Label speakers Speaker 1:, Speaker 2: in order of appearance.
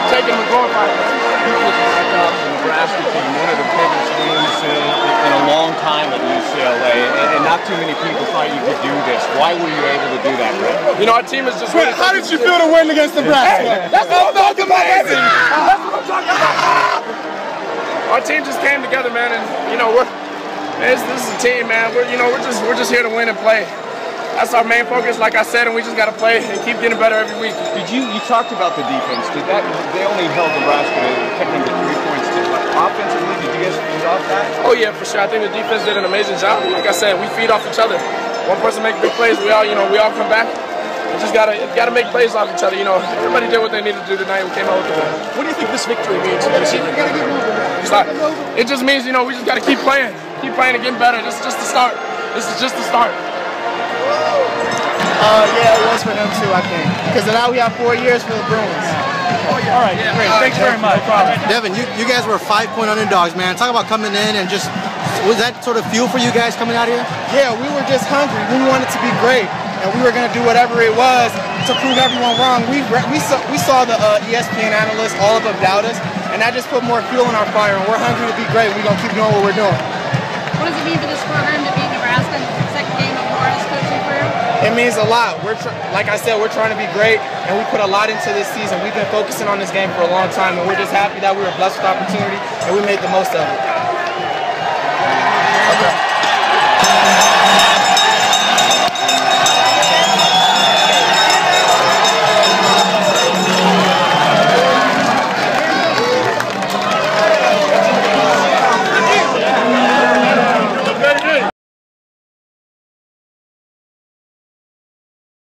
Speaker 1: keep taking the and glorifying them.
Speaker 2: Nebraska team, one of the biggest wins in, in a long time at UCLA, and, and, not too many people thought you could do this. Why were you able to do that, Brett?
Speaker 1: You know, our team is just. Brett, how did you feel to
Speaker 3: win against Nebraska?
Speaker 1: That's what I'm talking about. That's what I'm talking about. Our team just came together, man, and you know we're. Man, this is a team, man. We're you know we're just we're just here to win and play. That's our main focus, like I said, and we just got to play and keep getting better every week.
Speaker 2: Did you you talked about the defense? Did that they only held Nebraska kept them to three points? Did, like, offensively, did you guys feed off that?
Speaker 1: Oh yeah, for sure. I think the defense did an amazing job. Like I said, we feed off each other. One person make big plays, we all you know we all come back. We just gotta gotta make plays off each other. You know, everybody did what they needed to do tonight. We came out with the win. What do you think this victory means for this evening? It's not, it just means you know we just gotta keep playing, keep playing and getting better. This is just the start. This is just the start.
Speaker 3: Uh, yeah, it was for them too, I think. Because now we have four years for the Bruins.
Speaker 1: All right, great. Thanks very much.
Speaker 4: Devin, you, you guys were five point underdogs, man. Talk about coming in and just was that sort of fuel for you guys coming out here?
Speaker 3: Yeah, we were just hungry. We wanted to be great, and we were going to do whatever it was to prove everyone wrong. We we saw, we saw the uh, ESPN analysts, all of them doubt us, and that just put more fuel in our fire. And we're hungry to be great. We're going to keep doing what we're doing.
Speaker 5: What does it mean for this program to beat Nebraska second game of coaching career?
Speaker 3: It means a lot. We're tr- like I said, we're trying to be great, and we put a lot into this season. We've been focusing on this game for a long time, and we're just happy that we were blessed with opportunity and we made the most of it.